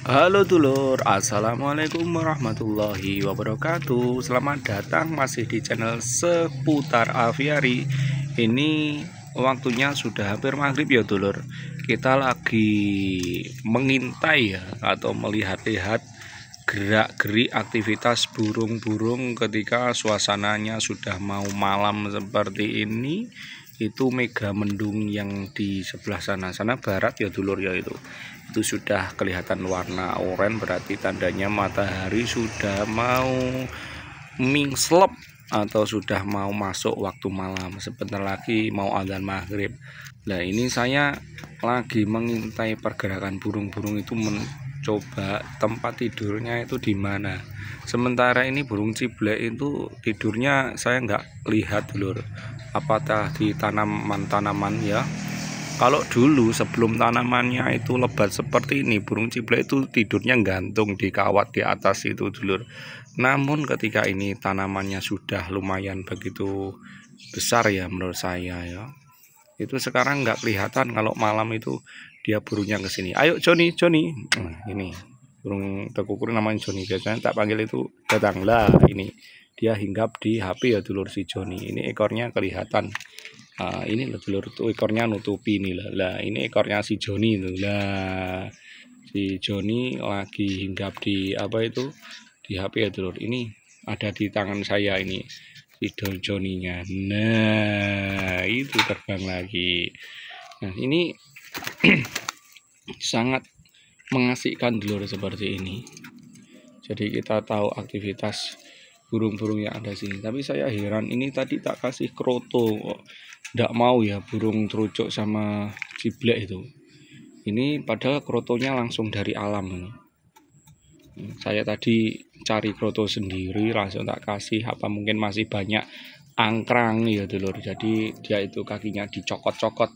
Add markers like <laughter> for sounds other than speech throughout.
Halo dulur, Assalamualaikum warahmatullahi wabarakatuh. Selamat datang masih di channel seputar aviari Ini waktunya sudah hampir maghrib ya dulur. Kita lagi mengintai ya Atau melihat-lihat gerak-gerik aktivitas burung-burung ketika suasananya sudah mau malam seperti ini itu mega mendung yang di sebelah sana. Sana barat ya dulur ya itu. Itu sudah kelihatan warna oranye berarti tandanya matahari sudah mau mingslep atau sudah mau masuk waktu malam. Sebentar lagi mau adzan maghrib. Nah ini saya lagi mengintai pergerakan burung-burung itu mencoba tempat tidurnya itu di mana. Sementara ini burung ciblek itu tidurnya saya nggak lihat dulur apakah di tanaman-tanaman ya? Kalau dulu sebelum tanamannya itu lebat seperti ini burung ciblek itu tidurnya gantung di kawat di atas itu dulur. Namun ketika ini tanamannya sudah lumayan begitu besar ya menurut saya ya. Itu sekarang nggak kelihatan kalau malam itu dia burungnya ke sini. Ayo Joni Joni. Nah, ini burung tekukur namanya Joni. Biasanya tak panggil itu datanglah ini dia hinggap di HP ya dulur si Joni. Ini ekornya kelihatan. Uh, ini loh dulur tuh ekornya nutupi nih lah lah ini ekornya si Joni itu. Lah si Joni lagi hinggap di apa itu? Di HP ya dulur. Ini ada di tangan saya ini si Joninya. Nah itu terbang lagi. Nah ini <clears throat> sangat mengasihkan dulur seperti ini. Jadi kita tahu aktivitas burung-burung yang ada sini. Tapi saya heran ini tadi tak kasih kroto kok. Tidak mau ya burung terucuk sama ciblek itu. Ini padahal krotonya langsung dari alam ini. Saya tadi cari kroto sendiri langsung tak kasih apa mungkin masih banyak angkrang ya dulur jadi dia itu kakinya dicokot-cokot.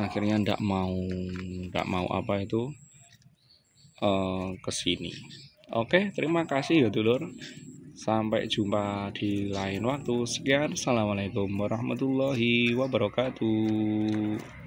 Akhirnya ndak mau ndak mau apa itu uh, ke sini. Oke terima kasih ya dulur Sampai jumpa di lain waktu. Sekian, assalamualaikum warahmatullahi wabarakatuh.